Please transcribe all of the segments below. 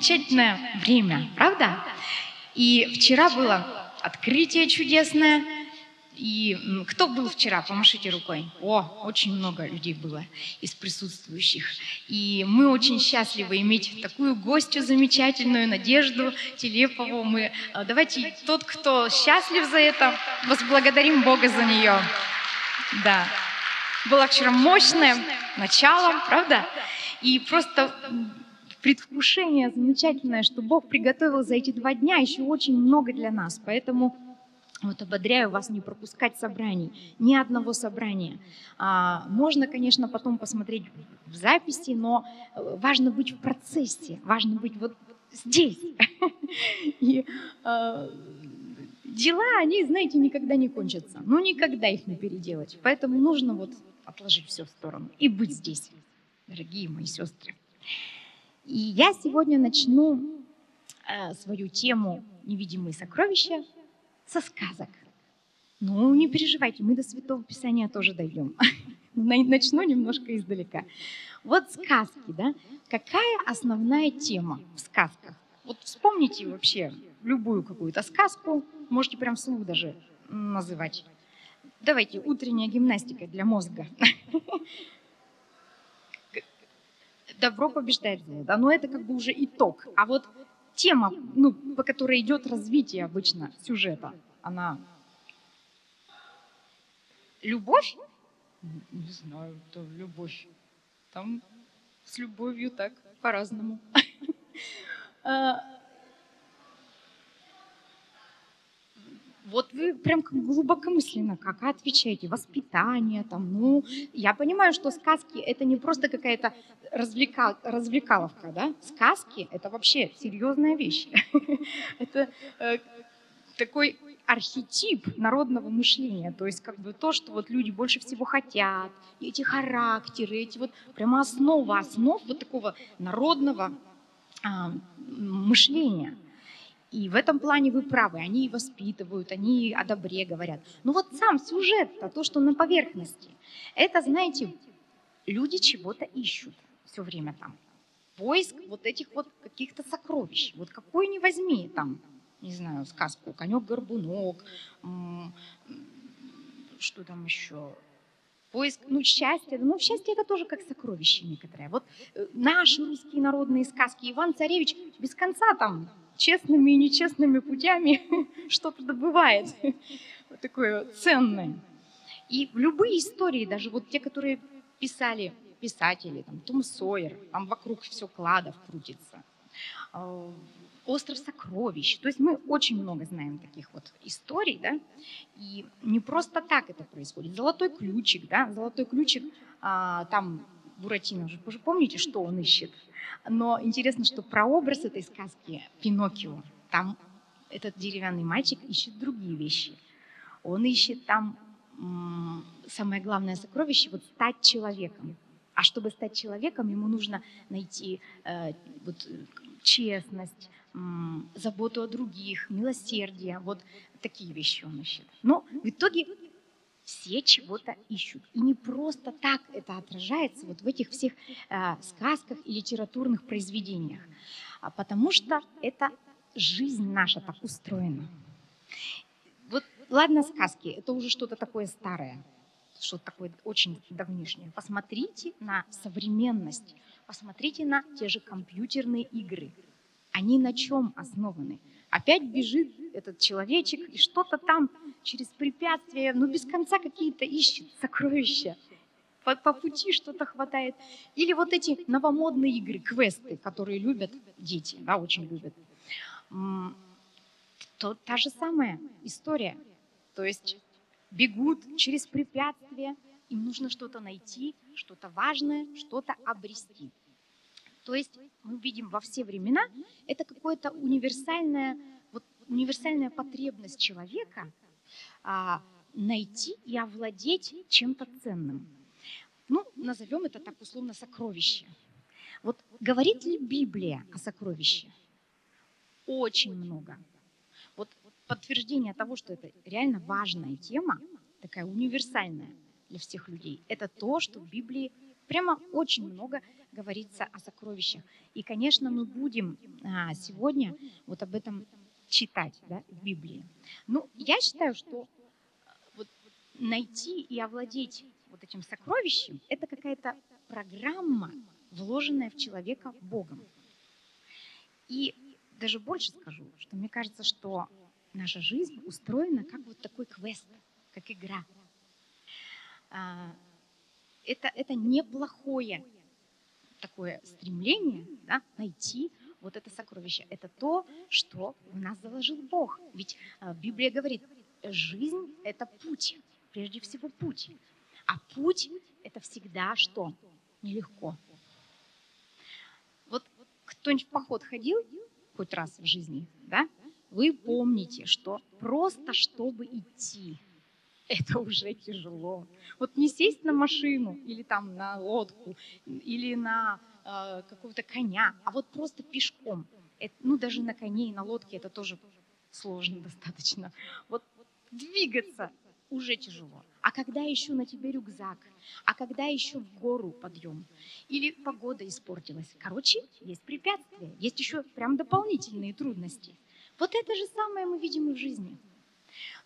Замечательное время, правда? И вчера было открытие чудесное. И кто был вчера? Помашите рукой. О, очень много людей было из присутствующих. И мы очень счастливы иметь такую гостью замечательную, Надежду Телепову. Мы, э, давайте тот, кто счастлив за это, возблагодарим Бога за нее. Да. Было вчера мощное начало, правда? И просто предвкушение замечательное, что Бог приготовил за эти два дня еще очень много для нас. Поэтому вот ободряю вас не пропускать собраний, ни одного собрания. А, можно, конечно, потом посмотреть в записи, но э, важно быть в процессе, важно быть вот здесь. И а, дела, они, знаете, никогда не кончатся. Ну, никогда их не переделать. Поэтому нужно вот отложить все в сторону и быть здесь, дорогие мои сестры. И я сегодня начну э, свою тему «Невидимые сокровища» со сказок. Ну, не переживайте, мы до Святого Писания тоже дойдем. Начну немножко издалека. Вот сказки, да? Какая основная тема в сказках? Вот вспомните вообще любую какую-то сказку, можете прям вслух даже называть. Давайте, утренняя гимнастика для мозга. Добро побеждает зло, да, но это как бы уже итог. А вот тема, ну, по которой идет развитие обычно сюжета, она любовь? Не знаю, то любовь. Там с любовью так по-разному. Вот вы прям глубокомысленно как отвечаете, воспитание там, ну, я понимаю, что сказки это не просто какая-то развлекал, развлекаловка, да, сказки это вообще серьезная вещь. Это э, такой архетип народного мышления, то есть как бы то, что вот люди больше всего хотят, эти характеры, эти вот прямо основа основ вот такого народного а, мышления – и в этом плане вы правы, они воспитывают, они о добре говорят. Но вот сам сюжет, то, что на поверхности, это, знаете, люди чего-то ищут все время там. Поиск вот этих вот каких-то сокровищ. Вот какой ни возьми там, не знаю, сказку «Конек-горбунок», что там еще, поиск, ну, счастье, ну, счастье это тоже как сокровище некоторое. Вот э, наши русские народные сказки, Иван Царевич без конца там честными и нечестными путями что-то добывает вот такое ценное. И в любые истории, даже вот те, которые писали писатели, там, Том Сойер, там вокруг все кладов крутится, а, остров сокровищ. То есть мы очень много знаем таких вот историй, да, и не просто так это происходит. Золотой ключик, да, золотой ключик, а, там Буратино, вы же помните, что он ищет? Но интересно, что прообраз этой сказки Пиноккио, там этот деревянный мальчик ищет другие вещи. Он ищет там самое главное сокровище, вот стать человеком. А чтобы стать человеком, ему нужно найти э, вот, честность, э, заботу о других, милосердие. Вот такие вещи он ищет. Но в итоге все чего-то ищут. И не просто так это отражается вот в этих всех э, сказках и литературных произведениях, а потому что это жизнь наша так устроена. Вот ладно сказки, это уже что-то такое старое, что-то такое очень давнишнее. Посмотрите на современность, посмотрите на те же компьютерные игры. Они на чем основаны? Опять бежит этот человечек и что-то там через препятствия, ну без конца какие-то ищет сокровища. По, по пути что-то хватает. Или вот эти новомодные игры, квесты, которые любят дети, да, очень любят. То та же самая история. То есть бегут через препятствия, им нужно что-то найти, что-то важное, что-то обрести. То есть мы видим во все времена, это какое-то универсальное, вот, универсальная потребность человека а, найти и овладеть чем-то ценным. Ну, назовем это так условно сокровище. Вот говорит ли Библия о сокровище? Очень много. Вот подтверждение того, что это реально важная тема, такая универсальная для всех людей, это то, что в Библии прямо очень много говорится о сокровищах. И, конечно, мы будем а, сегодня вот об этом читать да, в Библии. Ну, я считаю, что вот найти и овладеть вот этим сокровищем – это какая-то программа, вложенная в человека Богом. И даже больше скажу, что мне кажется, что наша жизнь устроена как вот такой квест, как игра. А, это, это неплохое такое стремление да, найти вот это сокровище. Это то, что в нас заложил Бог. Ведь а, Библия говорит, жизнь – это путь, прежде всего путь. А путь – это всегда что? Нелегко. Вот кто-нибудь в поход ходил хоть раз в жизни, да? Вы помните, что просто чтобы идти, это уже тяжело. Вот не сесть на машину или там на лодку, или на э, какого-то коня, а вот просто пешком. Это, ну, даже на коне и на лодке это тоже сложно достаточно. Вот двигаться уже тяжело. А когда еще на тебе рюкзак? А когда еще в гору подъем? Или погода испортилась? Короче, есть препятствия, есть еще прям дополнительные трудности. Вот это же самое мы видим и в жизни.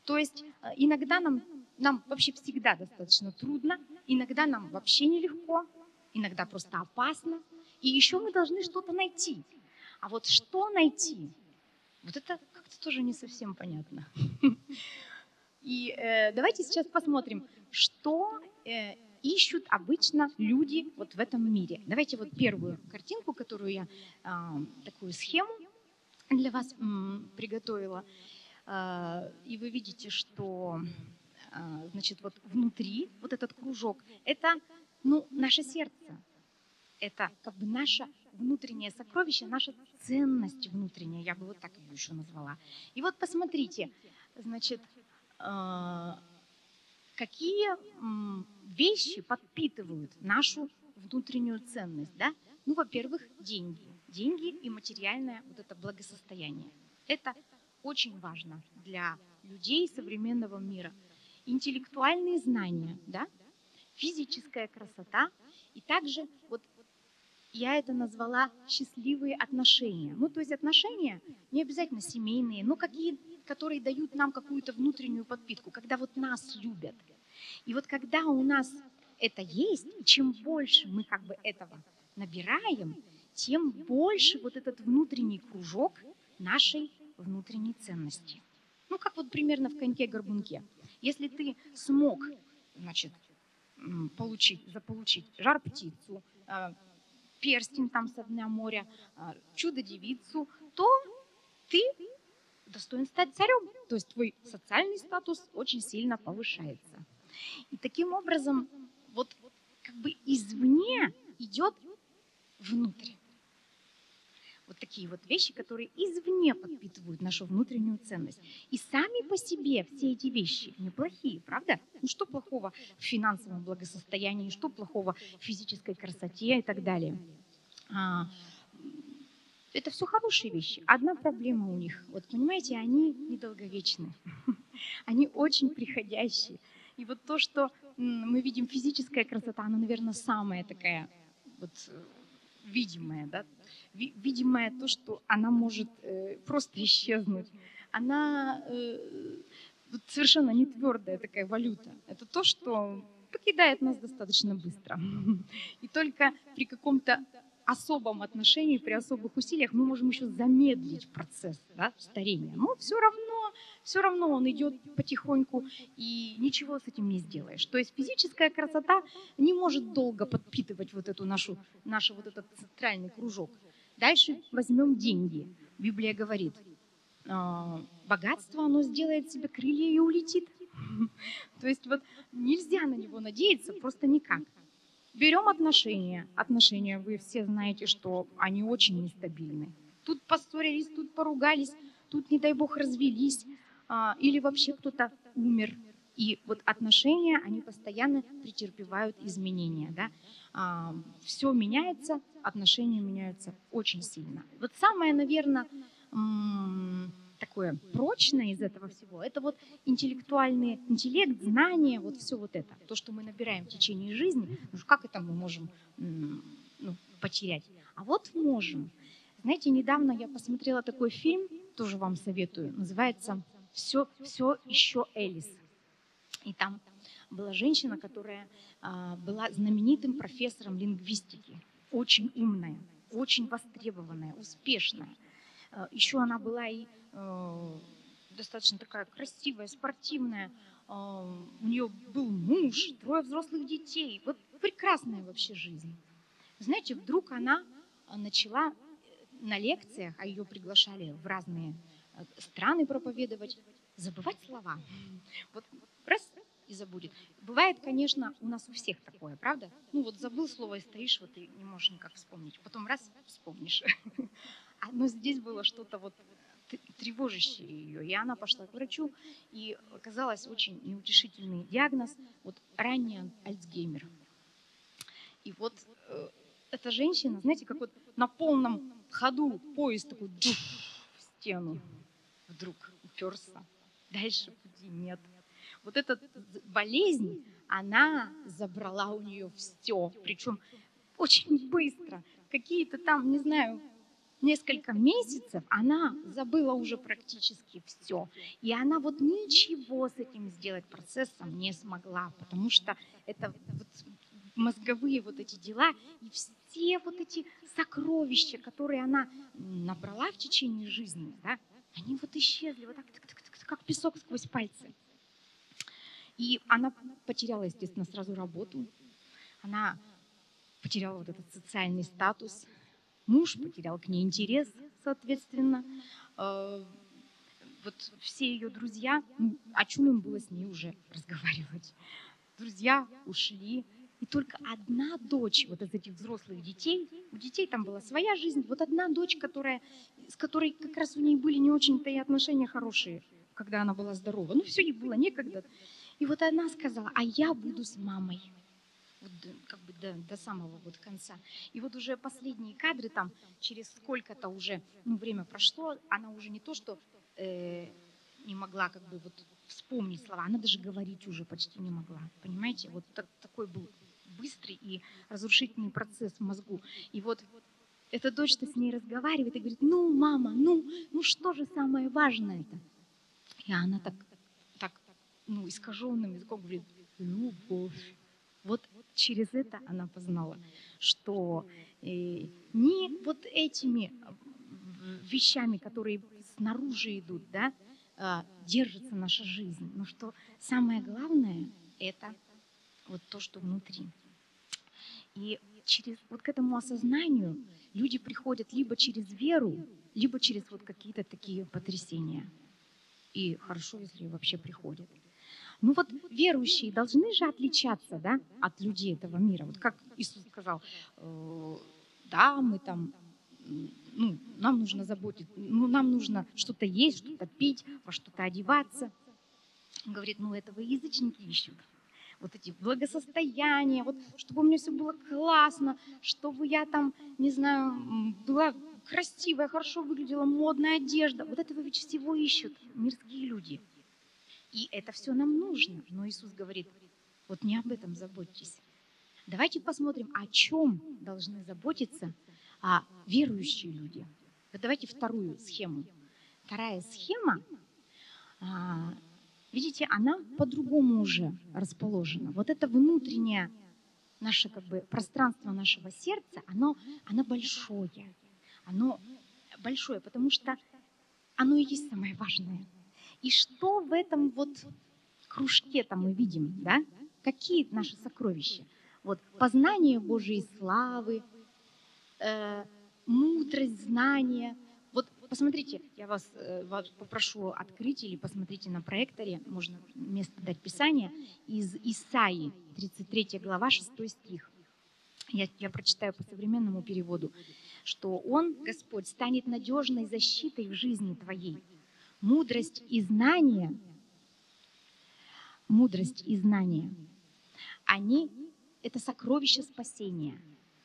То есть э, иногда нам, нам вообще всегда достаточно трудно, иногда нам вообще нелегко, иногда просто опасно. И еще мы должны что-то найти. А вот что найти? Вот это как-то тоже не совсем понятно. И э, давайте сейчас посмотрим, что э, ищут обычно люди вот в этом мире. Давайте вот первую картинку, которую я, э, такую схему для вас м, приготовила. Э, и вы видите, что значит, вот внутри вот этот кружок, это ну, наше сердце. Это как бы наше внутреннее сокровище, наша ценность внутренняя, я бы вот так ее еще назвала. И вот посмотрите, значит, а, какие вещи подпитывают нашу внутреннюю ценность, да? Ну, во-первых, деньги. Деньги и материальное вот это благосостояние. Это очень важно для людей современного мира. Интеллектуальные знания, да? физическая красота и также вот я это назвала счастливые отношения. Ну, то есть отношения не обязательно семейные, но какие которые дают нам какую-то внутреннюю подпитку, когда вот нас любят. И вот когда у нас это есть, чем больше мы как бы этого набираем, тем больше вот этот внутренний кружок нашей внутренней ценности. Ну, как вот примерно в коньке-горбунке. Если ты смог, значит, получить, заполучить жар-птицу, а, перстень там со дня моря, а, чудо-девицу, то ты достоин стать царем. То есть твой социальный статус очень сильно повышается. И таким образом, вот как бы извне идет внутрь. Вот такие вот вещи, которые извне подпитывают нашу внутреннюю ценность. И сами по себе все эти вещи неплохие, правда? Ну что плохого в финансовом благосостоянии, что плохого в физической красоте и так далее. А, это все хорошие вещи. Одна проблема у них. Вот понимаете, они недолговечны. Они очень приходящие. И вот то, что мы видим физическая красота, она, наверное, самая такая вот э, видимая, да? Видимая то, что она может э, просто исчезнуть. Она э, вот совершенно не твердая такая валюта. Это то, что покидает нас достаточно быстро. И только при каком-то особом отношении, при особых усилиях мы можем еще замедлить процесс да, старения. Но все равно, все равно он идет потихоньку, и ничего с этим не сделаешь. То есть физическая красота не может долго подпитывать вот эту нашу, наш вот этот центральный кружок. Дальше возьмем деньги. Библия говорит, «А, богатство, оно сделает себе крылья и улетит. То есть вот нельзя на него надеяться просто никак. Берем отношения. Отношения, вы все знаете, что они очень нестабильны. Тут поссорились, тут поругались, тут, не дай бог, развелись, а, или вообще кто-то умер. И вот отношения, они постоянно претерпевают изменения. Да? А, все меняется, отношения меняются очень сильно. Вот самое, наверное, такое прочное из этого всего, это вот интеллектуальный интеллект, знания, вот все вот это, то, что мы набираем в течение жизни, ну как это мы можем ну, потерять? А вот можем. Знаете, недавно я посмотрела такой фильм, тоже вам советую, называется «Все, все еще Элис». И там была женщина, которая а, была знаменитым профессором лингвистики, очень умная, очень востребованная, успешная. А, еще она была и а, достаточно такая красивая, спортивная. У нее был муж, трое взрослых детей. Вот прекрасная вообще жизнь. Знаете, вдруг она начала на лекциях, а ее приглашали в разные страны проповедовать, забывать слова. Вот раз и забудет. Бывает, конечно, у нас у всех такое, правда? Ну вот забыл слово и стоишь, вот и не можешь никак вспомнить. Потом раз вспомнишь. А, но здесь было что-то вот тревожащее ее. И она пошла к врачу, и оказалось очень неутешительный диагноз, вот ранний Альцгеймер. И вот э, эта женщина, знаете, как вот на полном ходу поезд такой в стену вдруг уперся. Дальше пути нет. Вот эта болезнь, она забрала у нее все, причем очень быстро. Какие-то там, не знаю, несколько месяцев она забыла уже практически все. И она вот ничего с этим сделать процессом не смогла, потому что это вот мозговые вот эти дела и все вот эти сокровища, которые она набрала в течение жизни, да, они вот исчезли, вот так, так, так, как песок сквозь пальцы. И она потеряла, естественно, сразу работу. Она потеряла вот этот социальный статус. Муж потерял к ней интерес, соответственно. Э, вот все ее друзья, ну, о чем им было с ней уже разговаривать? Друзья ушли, и только одна дочь вот из этих взрослых детей, у детей там была своя жизнь, вот одна дочь, которая, с которой как раз у ней были не очень-то и отношения хорошие, когда она была здорова. Ну, все, ей было некогда. И вот она сказала, а я буду с мамой. Вот, как бы до, до самого вот конца. И вот уже последние кадры там, через сколько-то уже, ну, время прошло, она уже не то, что э, не могла как бы вот вспомнить слова, она даже говорить уже почти не могла. Понимаете, вот так, такой был быстрый и разрушительный процесс в мозгу. И вот эта дочь-то с ней разговаривает и говорит, ну, мама, ну, ну что же самое важное-то? И она так, так, ну, искаженным языком говорит, любовь. Вот через это она познала, что э, не вот этими вещами, которые снаружи идут, да, э, держится наша жизнь, но что самое главное – это вот то, что внутри. И через вот к этому осознанию люди приходят либо через веру, либо через вот какие-то такие потрясения. И хорошо, если вообще приходят. Ну вот верующие должны же отличаться да, от людей этого мира. Вот как Иисус сказал, э, да, мы там, ну, нам нужно заботиться, ну, нам нужно что-то есть, что-то пить, во что-то одеваться. Он говорит, ну этого язычники ищут вот эти благосостояния, вот чтобы у меня все было классно, чтобы я там, не знаю, была красивая, хорошо выглядела, модная одежда. Вот этого ведь всего ищут мирские люди. И это все нам нужно. Но Иисус говорит, вот не об этом заботьтесь. Давайте посмотрим, о чем должны заботиться а, верующие люди. Вот давайте вторую схему. Вторая схема а, видите, она по-другому уже расположена. Вот это внутреннее наше как бы пространство нашего сердца, оно, оно большое. Оно большое, потому что оно и есть самое важное. И что в этом вот кружке-то мы видим, да? Какие наши сокровища? Вот познание Божьей славы, э, мудрость, знание, посмотрите, я вас, э, вас попрошу открыть или посмотрите на проекторе, можно место дать Писания, из Исаии, 33 глава, 6 стих. Я, я прочитаю по современному переводу, что Он, Господь, станет надежной защитой в жизни твоей. Мудрость и знание, мудрость и знание, они – это сокровище спасения.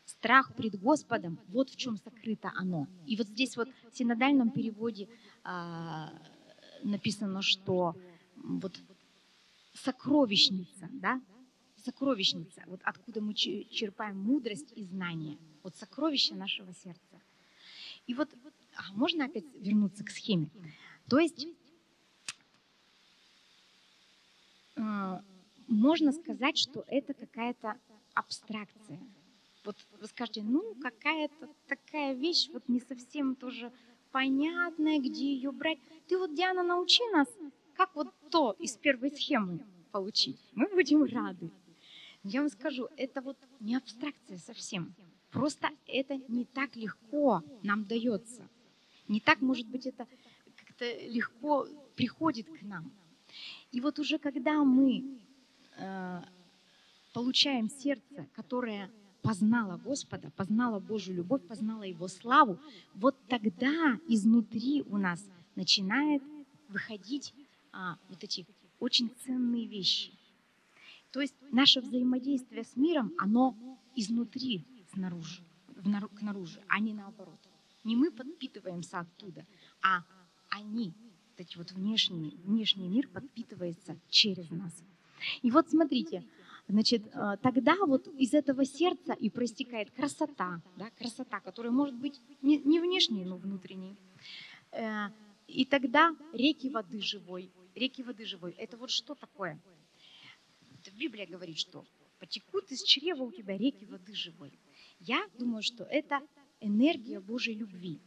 страх пред Господом, вот в чем сокрыто оно. И вот здесь вот в синодальном переводе а, написано, что вот сокровищница, да, сокровищница, вот откуда мы черпаем мудрость и знания, вот сокровище нашего сердца. И вот а можно опять вернуться к схеме. То есть э, можно сказать, что это какая-то абстракция. Вот вы скажете, ну какая-то такая вещь, вот не совсем тоже понятная, где ее брать. Ты вот, Диана, научи нас, как вот то из первой схемы получить. Мы будем рады. Я вам скажу, это вот не абстракция совсем. Просто это не так легко нам дается. Не так, может быть, это как-то легко приходит к нам. И вот уже когда мы э, получаем сердце, которое познало Господа, познало Божью любовь, познало Его славу, вот тогда изнутри у нас начинает выходить а, вот эти очень ценные вещи. То есть наше взаимодействие с миром, оно изнутри, снаружи, наружу, а не наоборот. Не мы подпитываемся оттуда, а они, эти вот внешние, внешний мир подпитывается через нас. И вот смотрите, значит, э, тогда вот из этого сердца и проистекает красота, да, красота, которая может быть не, не внешней, но внутренней. Э, и тогда реки воды живой, реки воды живой, это вот что такое? Библия говорит, что потекут из чрева у тебя реки воды живой. Я думаю, что это энергия Божьей любви,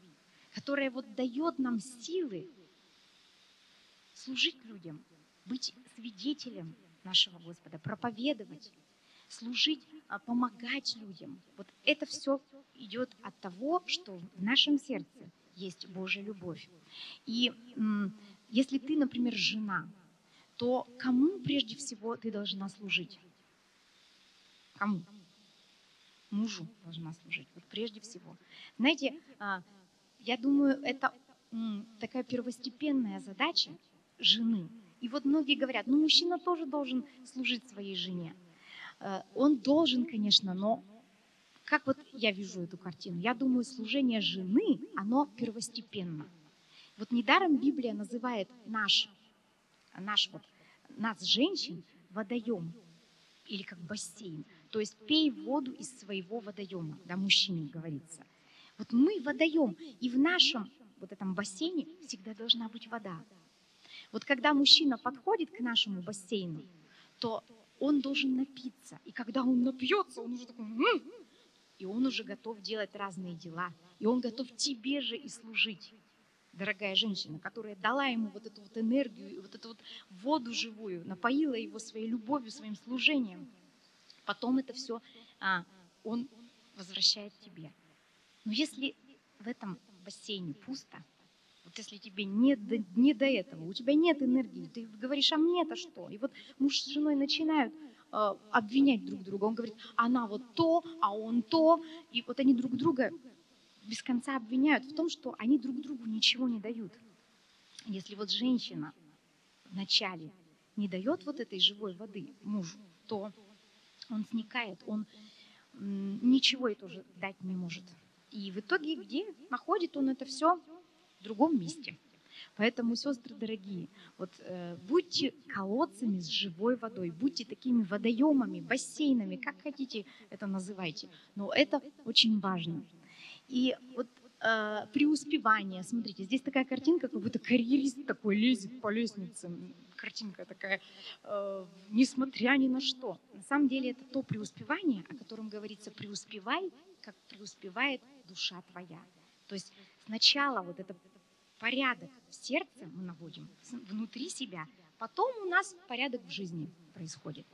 которая вот дает нам силы служить людям, быть свидетелем нашего Господа, проповедовать, служить, а, помогать людям. Вот это все идет от того, что в нашем сердце есть Божья любовь. И если ты, например, жена, то кому прежде всего ты должна служить? Кому? мужу должна служить, вот прежде всего. Знаете, а, я думаю, это такая первостепенная задача жены. И вот многие говорят, ну мужчина тоже должен служить своей жене. Э, он должен, конечно, но как вот я вижу эту картину? Я думаю, служение жены, оно первостепенно. Вот недаром Библия называет наш, наш вот, нас, женщин, водоем или как бассейн. То есть пей воду из своего водоема, да, мужчине говорится. Вот мы водоем, и в нашем вот этом бассейне всегда должна быть вода. Вот когда мужчина подходит к нашему бассейну, то он должен напиться. И когда он напьется, он уже такой, М! и он уже готов делать разные дела. И он готов тебе же и служить. Дорогая женщина, которая дала ему вот эту вот энергию, вот эту вот воду живую, напоила его своей любовью, своим служением – Потом это все а, он возвращает тебе. Но если в этом бассейне пусто, вот если тебе не до, не до этого, у тебя нет энергии, ты говоришь, а мне-то что? И вот муж с женой начинают э, обвинять друг друга. Он говорит, она вот то, а он то. И вот они друг друга без конца обвиняют в том, что они друг другу ничего не дают. Если вот женщина вначале не дает вот этой живой воды мужу, то он сникает, он ничего ей тоже дать не может. И в итоге где находит он это все? В другом месте. Поэтому, сестры дорогие, вот э, будьте колодцами с живой водой, будьте такими водоемами, бассейнами, как хотите это называйте. Но это очень важно. И вот э, преуспевание, смотрите, здесь такая картинка, как будто карьерист такой лезет по лестнице картинка такая, э, несмотря ни на что. На самом деле это то преуспевание, о котором говорится, преуспевай, как преуспевает душа твоя. То есть сначала вот это порядок в сердце мы наводим, внутри себя, потом у нас порядок в жизни происходит.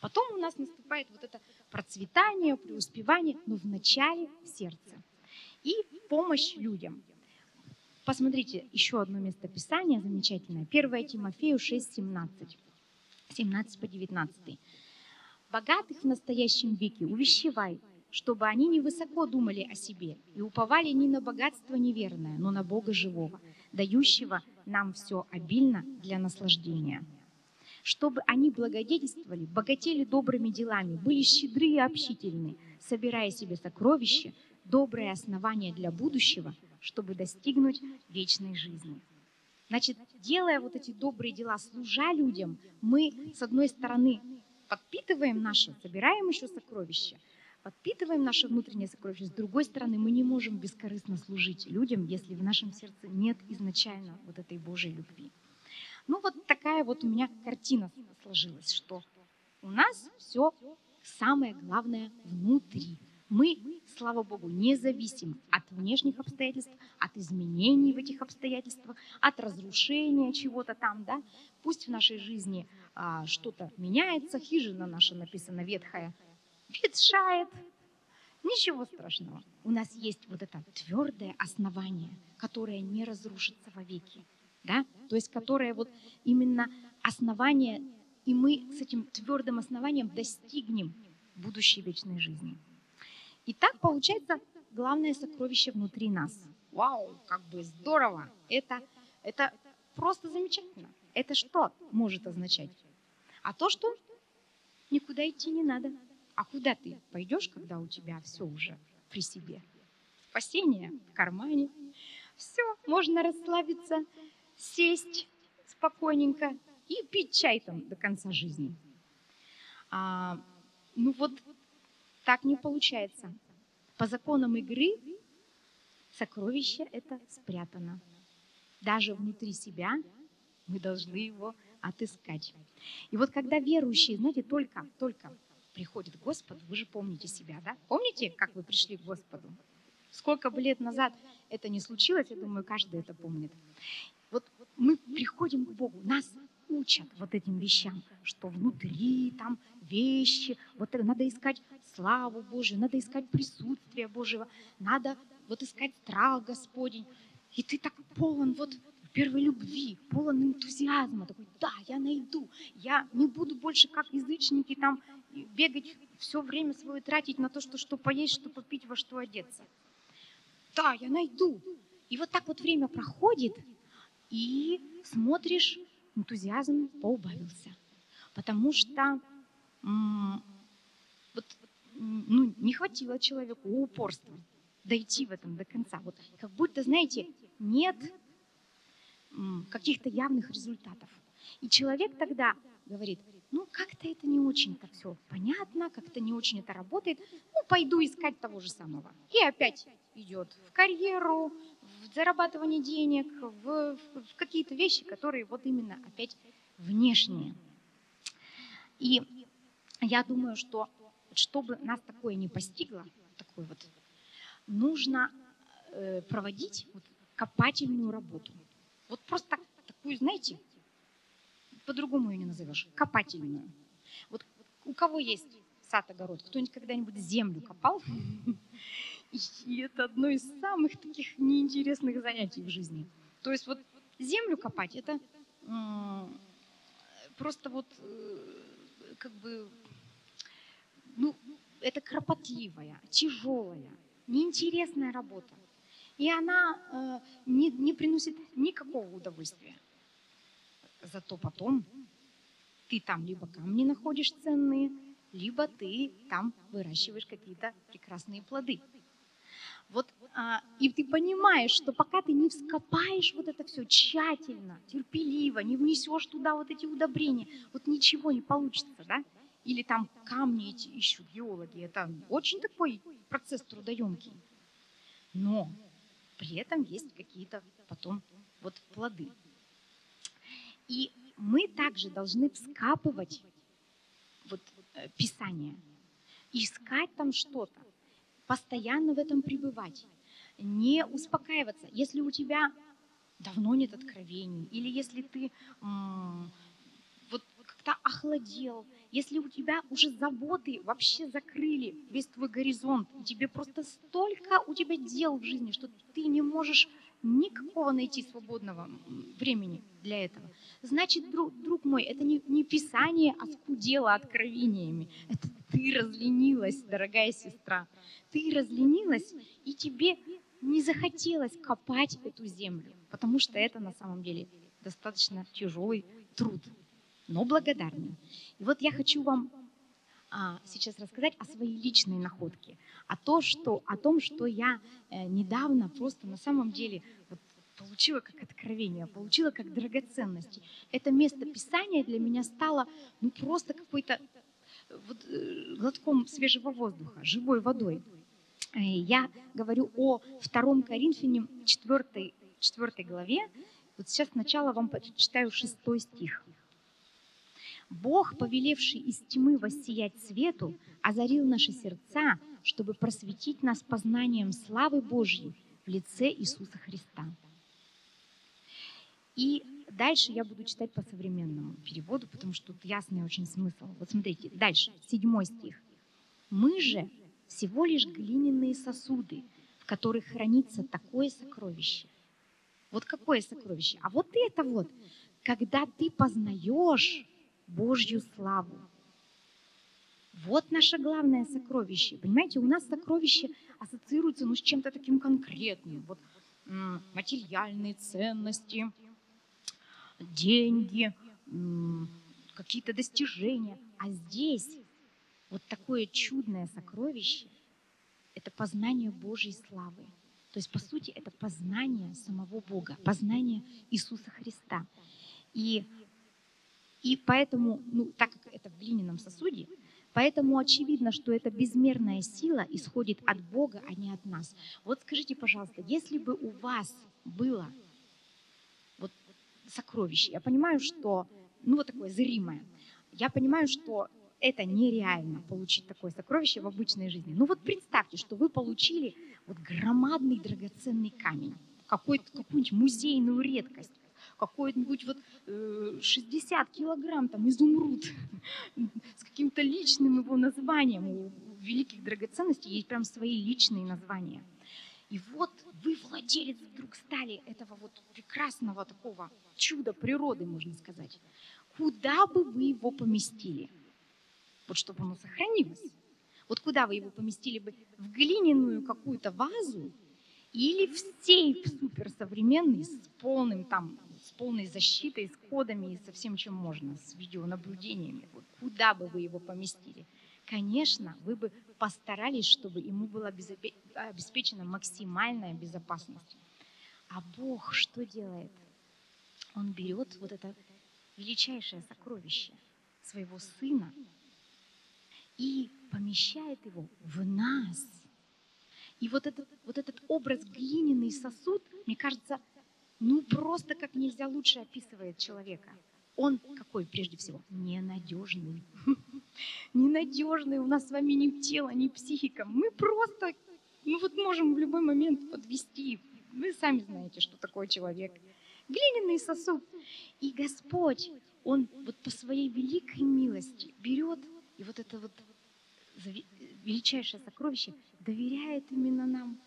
Потом у нас наступает вот это процветание, преуспевание, но вначале в сердце. И помощь людям. Посмотрите, еще одно место Писания замечательное. 1 Тимофею 6, 17. 17 по 19. «Богатых в настоящем веке увещевай, чтобы они не высоко думали о себе и уповали не на богатство неверное, но на Бога живого, дающего нам все обильно для наслаждения. Чтобы они благодетельствовали, богатели добрыми делами, были щедры и общительны, собирая себе сокровища, доброе основание для будущего, чтобы достигнуть вечной жизни. Значит, делая вот эти добрые дела, служа людям, мы, с одной стороны, подпитываем наше, собираем еще сокровища, подпитываем наше внутреннее сокровище. С другой стороны, мы не можем бескорыстно служить людям, если в нашем сердце нет изначально вот этой Божьей любви. Ну вот такая вот у меня картина сложилась, что у нас все самое главное внутри. Мы, слава Богу, не зависим от внешних обстоятельств, от изменений в этих обстоятельствах, от разрушения чего-то там, да. Пусть в нашей жизни а, что-то меняется, хижина наша написана ветхая, ветшает, ничего страшного. У нас есть вот это твердое основание, которое не разрушится вовеки, да, то есть которое вот именно основание, и мы с этим твердым основанием достигнем будущей вечной жизни. И так получается главное сокровище внутри нас. Вау, как бы здорово! Это, это просто замечательно. Это что может означать? А то, что никуда идти не надо. А куда ты пойдешь, когда у тебя все уже при себе? Спасение в кармане. Все, можно расслабиться, сесть спокойненько и пить чай там до конца жизни. А, ну вот так не получается. По законам игры сокровище это спрятано. Даже внутри себя мы должны его отыскать. И вот когда верующие, знаете, только, только приходят к вы же помните себя, да? Помните, как вы пришли к Господу? Сколько бы лет назад это не случилось, я думаю, каждый это помнит. Вот мы приходим к Богу, нас учат вот этим вещам, что внутри там вещи, вот надо искать славу Божию, надо искать присутствие Божьего, надо вот искать страх Господень. И ты так полон вот первой любви, полон энтузиазма, такой, да, я найду, я не буду больше как язычники там бегать все время свое тратить на то, что, что поесть, что попить, во что одеться. Да, я найду. И вот так вот время проходит, и смотришь, энтузиазм поубавился. Потому что вот, ну, не хватило человеку упорства дойти в этом до конца. Вот как будто, знаете, нет каких-то явных результатов. И человек тогда говорит, ну как-то это не очень так все понятно, как-то не очень это работает, ну пойду искать того же самого. И опять идет в карьеру, зарабатывание денег, в, в какие-то вещи, которые вот именно опять внешние. И я думаю, что чтобы нас такое не постигло, такое вот, нужно э, проводить вот копательную работу. Вот просто такую, знаете, по-другому ее не назовешь, копательную. Вот у кого есть сад, огород, кто-нибудь когда-нибудь землю копал? И это одно из самых таких неинтересных занятий в жизни. То есть вот землю копать, это просто вот э, как бы, ну, это кропотливая, тяжелая, неинтересная работа. И она э, не, не приносит никакого удовольствия. Зато потом ты там либо камни находишь ценные, либо ты там выращиваешь какие-то прекрасные плоды. Вот, а, и ты понимаешь, что пока ты не вскопаешь вот это все тщательно, терпеливо, не внесешь туда вот эти удобрения, вот ничего не получится, да? Или там камни эти ищут геологи. Это очень такой процесс трудоемкий. Но при этом есть какие-то потом вот плоды. И мы также должны вскапывать вот э, Писание, искать там что-то постоянно в этом пребывать, не успокаиваться. Если у тебя давно нет откровений, или если ты вот как-то охладел, если у тебя уже заботы вообще закрыли весь твой горизонт, и тебе просто столько у тебя дел в жизни, что ты не можешь никакого найти свободного времени для этого. Значит, друг, друг мой, это не, не Писание оскудело откровениями. Это ты разленилась, дорогая сестра. Ты разленилась, и тебе не захотелось копать эту землю, потому что это на самом деле достаточно тяжелый труд, но благодарный. И вот я хочу вам а, сейчас рассказать о своей личной находке, о, то, что, о том, что я э, недавно просто на самом деле вот, получила как откровение, получила как драгоценность. Это место Писания для меня стало ну, просто какой-то вот, э, глотком свежего воздуха, живой водой. Э, я говорю о 2 Коринфянам 4, 4 главе. Вот сейчас сначала вам прочитаю 6 стих. Бог, повелевший из тьмы воссиять свету, озарил наши сердца, чтобы просветить нас познанием славы Божьей в лице Иисуса Христа. И дальше я буду читать по современному переводу, потому что тут ясный очень смысл. Вот смотрите, дальше, седьмой стих. «Мы же всего лишь глиняные сосуды, в которых хранится такое сокровище». Вот какое сокровище? А вот это вот, когда ты познаешь Божью славу. Вот наше главное сокровище. Понимаете, у нас сокровище ассоциируется ну, с чем-то таким конкретным. Вот материальные ценности, деньги, какие-то достижения. А здесь вот такое чудное сокровище – это познание Божьей славы. То есть, по сути, это познание самого Бога, познание Иисуса Христа. И и поэтому, ну, так как это в глиняном сосуде, поэтому очевидно, что эта безмерная сила исходит от Бога, а не от нас. Вот скажите, пожалуйста, если бы у вас было вот сокровище, я понимаю, что, ну, вот такое зримое, я понимаю, что это нереально получить такое сокровище в обычной жизни. Ну вот представьте, что вы получили вот громадный драгоценный камень, какую-то какую-нибудь музейную редкость, какой-нибудь вот 60 э, килограмм там изумруд с каким-то личным его названием. У великих драгоценностей есть прям свои личные названия. И вот вы владелец вдруг стали этого вот прекрасного такого чуда природы, можно сказать. Куда бы вы его поместили? Вот чтобы оно сохранилось. Вот куда вы его поместили бы? В глиняную какую-то вазу или в сейф суперсовременный с полным там с полной защитой, с кодами и со всем, чем можно, с видеонаблюдениями. Вот куда бы вы его поместили? Конечно, вы бы постарались, чтобы ему была обеспечена максимальная безопасность. А Бог что делает? Он берет вот это величайшее сокровище своего Сына и помещает его в нас. И вот этот, вот этот образ глиняный сосуд, мне кажется, ну просто как нельзя лучше описывает человека. Он какой прежде всего? Ненадежный. Ненадежный. У нас с вами ни тело, ни психика. Мы просто, ну вот можем в любой момент подвести. Вы сами знаете, что такое человек. Глиняный сосуд. И Господь, Он вот по своей великой милости берет и вот это вот величайшее сокровище доверяет именно нам.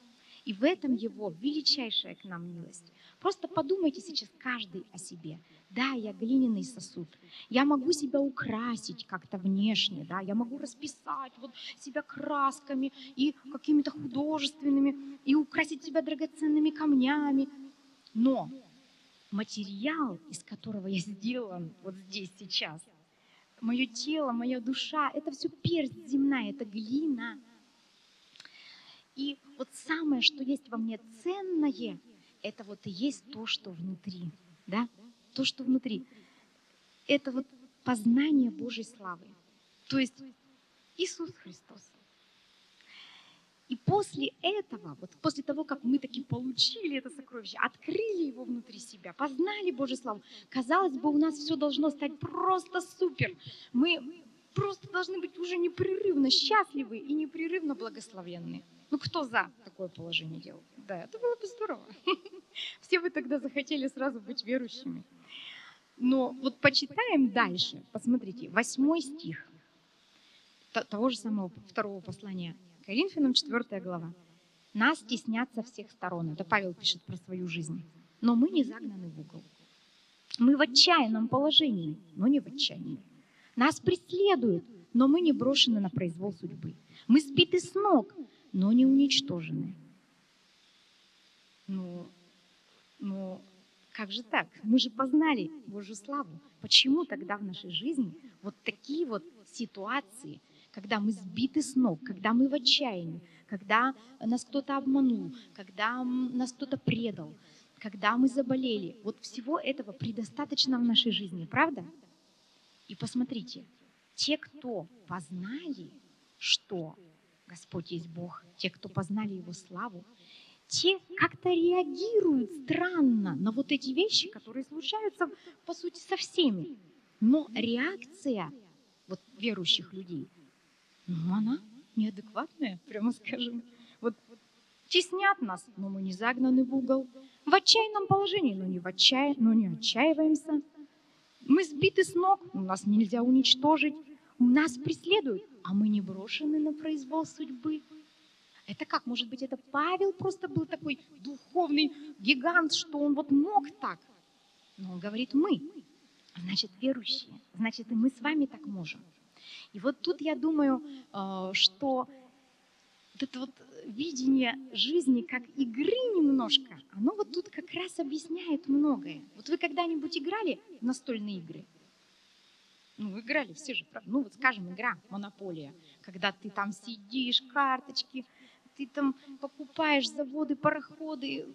И в этом Его величайшая к нам милость. Просто подумайте сейчас каждый о себе. Да, я глиняный сосуд. Я могу себя украсить как-то внешне, да, я могу расписать вот себя красками и какими-то художественными, и украсить себя драгоценными камнями. Но материал, из которого я сделан вот здесь сейчас, мое тело, моя душа, это все персть земная, это глина. И вот самое, что есть во мне ценное – это вот и есть то, что внутри, да? То, что внутри. Это вот познание Божьей славы. То есть Иисус Христос. И после этого, вот после того, как мы таки получили это сокровище, открыли его внутри себя, познали Божью славу, казалось бы, у нас все должно стать просто супер. Мы просто должны быть уже непрерывно счастливы и непрерывно благословенны. Ну кто за такое положение дел? Да, это было бы здорово. Все вы тогда захотели сразу быть верующими. Но вот почитаем дальше. Посмотрите, восьмой стих того же самого второго послания Коринфянам, 4 глава. Нас теснят со всех сторон. Это Павел пишет про свою жизнь. Но мы не загнаны в угол. Мы в отчаянном положении, но не в отчаянии. Нас преследуют, но мы не брошены на произвол судьбы. Мы сбиты с ног, но не уничтожены. Ну, ну, как же так? Мы же познали Божью славу. Почему тогда в нашей жизни вот такие вот ситуации, когда мы сбиты с ног, когда мы в отчаянии, когда нас кто-то обманул, когда нас кто-то предал, когда мы заболели. Вот всего этого предостаточно в нашей жизни, правда? И посмотрите, те, кто познали, что Господь есть Бог, те, кто познали Его славу, те как-то реагируют странно на вот эти вещи, которые случаются, по сути, со всеми. Но реакция вот верующих людей, ну, она неадекватная, прямо скажем. Вот теснят нас, но мы не загнаны в угол. В отчаянном положении, но не в отчаянии, но не отчаиваемся. Мы сбиты с ног, нас нельзя уничтожить. Нас преследуют, а мы не брошены на произвол судьбы. Это как? Может быть, это Павел просто был такой духовный гигант, что он вот мог так. Но он говорит «мы». Значит, верующие. Значит, и мы с вами так можем. И вот тут я думаю, э, что вот это вот видение жизни как игры немножко, оно вот тут как раз объясняет многое. Вот вы когда-нибудь играли в настольные игры? Ну, играли все же, правда? Ну, вот скажем, игра «Монополия», когда ты там сидишь, карточки, ты там покупаешь заводы, пароходы,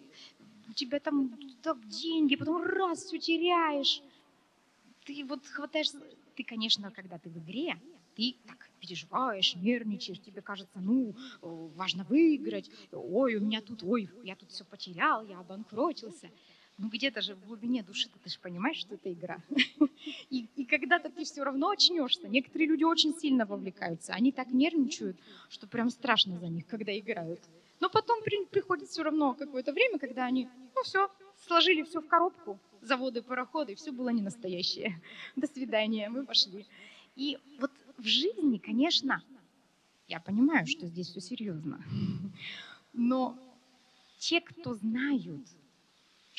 у тебя там так, деньги, потом раз все теряешь. Ты вот хватаешь... Ты, конечно, когда ты в игре, ты так переживаешь, нервничаешь, тебе кажется, ну, важно выиграть, ой, у меня тут, ой, я тут все потерял, я обанкротился. Ну где-то же в глубине души ты же понимаешь, что это игра. И, и когда-то ты все равно очнешься. Некоторые люди очень сильно вовлекаются. Они так нервничают, что прям страшно за них, когда играют. Но потом при, приходит все равно какое-то время, когда они, ну все, сложили все в коробку, заводы, пароходы, все было не настоящее. До свидания, мы пошли. И вот в жизни, конечно, я понимаю, что здесь все серьезно, но те, кто знают,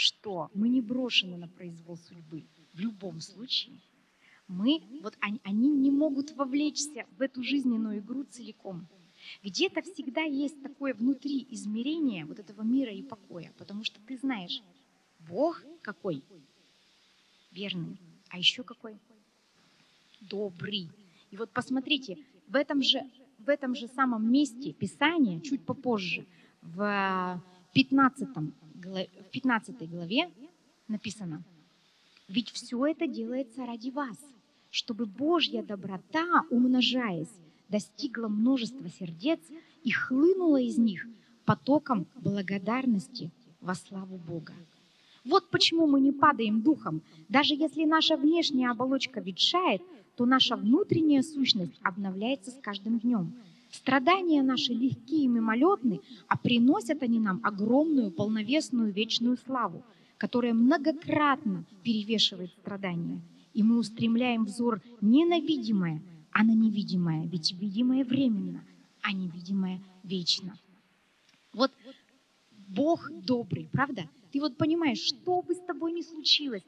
что мы не брошены на произвол судьбы в любом случае. Мы, вот они, они не могут вовлечься в эту жизненную игру целиком. Где-то всегда есть такое внутри измерение вот этого мира и покоя, потому что ты знаешь, Бог какой? Верный. А еще какой? Добрый. И вот посмотрите, в этом же, в этом же самом месте Писания, чуть попозже, в 15 в 15 главе написано, «Ведь все это делается ради вас, чтобы Божья доброта, умножаясь, достигла множества сердец и хлынула из них потоком благодарности во славу Бога. Вот почему мы не падаем духом. Даже если наша внешняя оболочка ветшает, то наша внутренняя сущность обновляется с каждым днем – Страдания наши легкие и мимолетны, а приносят они нам огромную, полновесную, вечную славу, которая многократно перевешивает страдания. И мы устремляем взор не на видимое, а на невидимое, ведь видимое временно, а невидимое вечно. Вот Бог добрый, правда? Ты вот понимаешь, что бы с тобой ни случилось,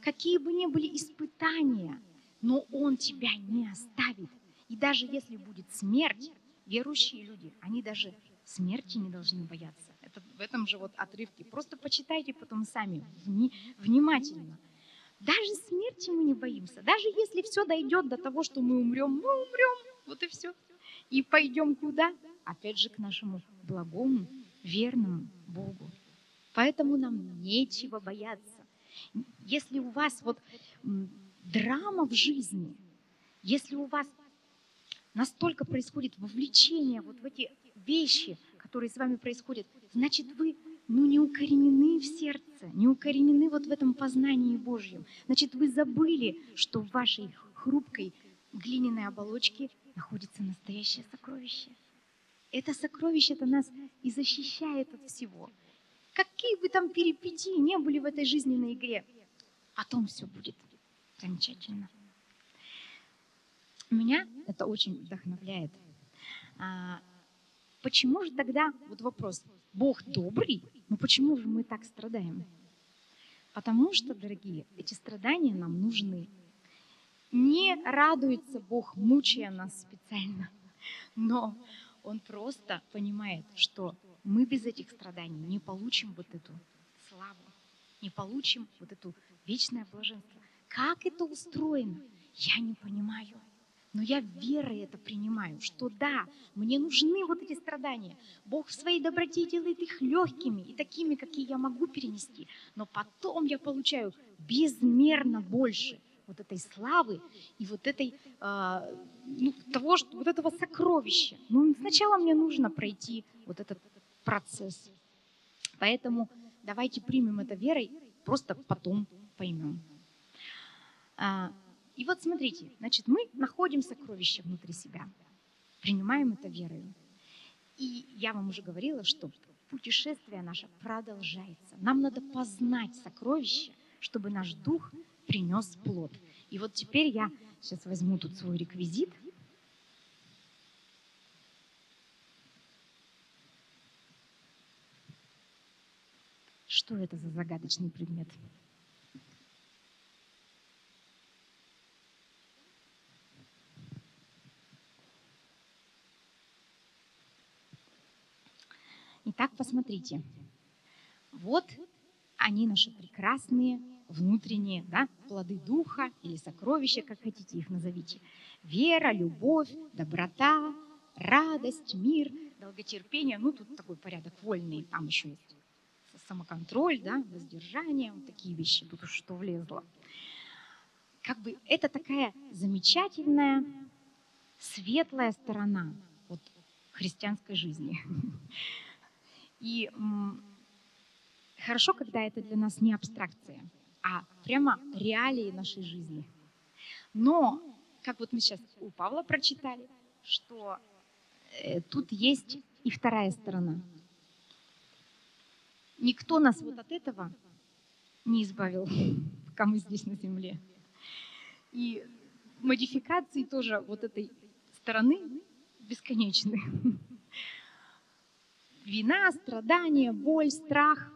какие бы ни были испытания, но Он тебя не оставит. И даже если будет смерть, верующие люди, они даже смерти не должны бояться. Это в этом же вот отрывке. Просто почитайте потом сами вни, внимательно. Даже смерти мы не боимся. Даже если все дойдет до того, что мы умрем, мы умрем. Вот и все. И пойдем куда? Опять же к нашему благому, верному Богу. Поэтому нам нечего бояться. Если у вас вот драма в жизни, если у вас настолько происходит вовлечение вот в эти вещи, которые с вами происходят, значит, вы ну, не укоренены в сердце, не укоренены вот в этом познании Божьем. Значит, вы забыли, что в вашей хрупкой глиняной оболочке находится настоящее сокровище. Это сокровище-то нас и защищает от всего. Какие бы там перипетии не были в этой жизненной игре, о том все будет замечательно. Меня это очень вдохновляет. А, почему же тогда, вот вопрос, Бог добрый, но почему же мы так страдаем? Потому что, дорогие, эти страдания нам нужны. Не радуется Бог, мучая нас специально, но Он просто понимает, что мы без этих страданий не получим вот эту славу, не получим вот эту вечное блаженство. Как это устроено, я не понимаю. Но я верой это принимаю, что да, мне нужны вот эти страдания. Бог в своей доброте делает их легкими и такими, какие я могу перенести. Но потом я получаю безмерно больше вот этой славы и вот этой э, ну, того, что вот этого сокровища. Ну, сначала мне нужно пройти вот этот процесс. Поэтому давайте примем это верой, просто потом поймем. И вот смотрите, значит, мы находим сокровище внутри себя, принимаем это верой. И я вам уже говорила, что путешествие наше продолжается. Нам надо познать сокровище, чтобы наш дух принес плод. И вот теперь я сейчас возьму тут свой реквизит. Что это за загадочный предмет? Посмотрите. Вот они наши прекрасные внутренние да, плоды духа или сокровища, как хотите их назовите. Вера, любовь, доброта, радость, мир, долготерпение. Ну, тут такой порядок вольный. Там еще есть самоконтроль, да, воздержание, вот такие вещи. Тут уж что влезло. Как бы это такая замечательная, светлая сторона вот, христианской жизни. И хорошо, когда это для нас не абстракция, а прямо реалии нашей жизни. Но, как вот мы сейчас у Павла прочитали, что э, тут есть и вторая сторона. Никто нас вот от этого не избавил, пока мы здесь на земле. И модификации тоже вот этой стороны бесконечны вина, страдания, боль, страх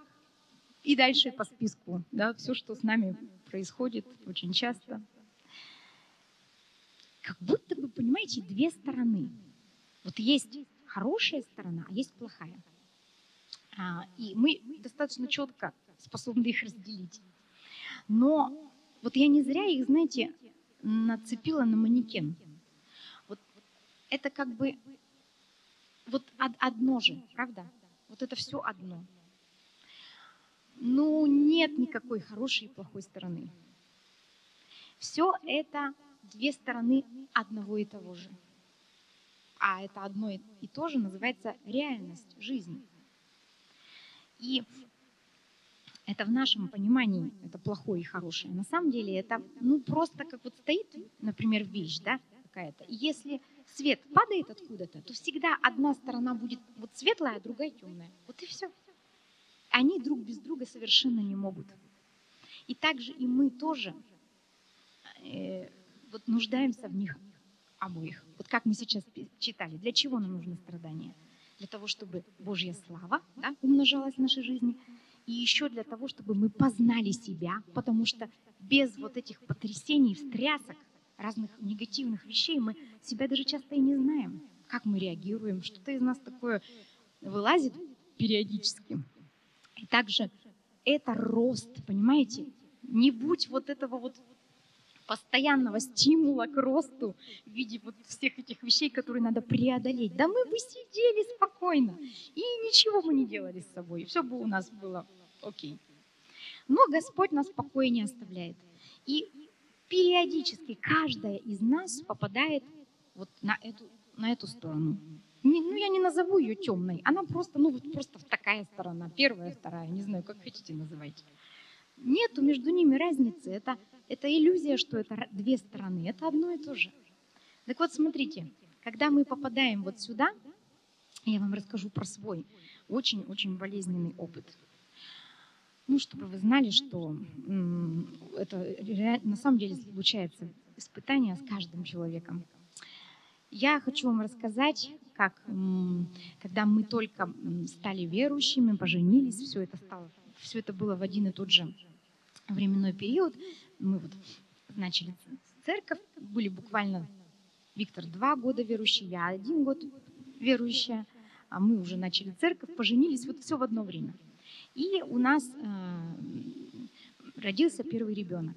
и дальше по списку. Да, все, что с нами происходит очень часто. Как будто бы, понимаете, две стороны. Вот есть хорошая сторона, а есть плохая. А, и мы достаточно четко способны их разделить. Но вот я не зря их, знаете, нацепила на манекен. Вот это как бы вот одно же, правда? Вот это все одно. Ну, нет никакой хорошей и плохой стороны. Все это две стороны одного и того же. А это одно и то же называется реальность жизни. И это в нашем понимании, это плохое и хорошее. На самом деле это ну, просто как вот стоит, например, вещь, да, какая-то. И если свет падает откуда-то, то всегда одна сторона будет вот светлая, а другая темная. Вот и все. Они друг без друга совершенно не могут. И также и мы тоже э, вот нуждаемся в них обоих. Вот как мы сейчас читали, для чего нам нужны страдания? Для того, чтобы Божья слава да, умножалась в нашей жизни, и еще для того, чтобы мы познали себя, потому что без вот этих потрясений, встрясок, разных негативных вещей, мы себя даже часто и не знаем, как мы реагируем, что-то из нас такое вылазит периодически. И также это рост, понимаете? Не будь вот этого вот постоянного стимула к росту в виде вот всех этих вещей, которые надо преодолеть. Да мы бы сидели спокойно и ничего бы не делали с собой, и все бы у нас было окей. Но Господь нас в покое не оставляет. И периодически каждая из нас попадает вот на эту, на эту сторону. Не, ну, я не назову ее темной, она просто, ну, вот просто такая сторона, первая, вторая, не знаю, как хотите называйте. Нету между ними разницы, это, это иллюзия, что это две стороны, это одно и то же. Так вот, смотрите, когда мы попадаем вот сюда, я вам расскажу про свой очень-очень болезненный опыт – ну, чтобы вы знали, что это на самом деле случается испытание с каждым человеком. Я хочу вам рассказать, как когда мы только стали верующими, поженились, все это стало, все это было в один и тот же временной период. Мы вот начали церковь, были буквально Виктор два года верующий, я один год верующая, а мы уже начали церковь, поженились, вот все в одно время. И у нас э, родился первый ребенок.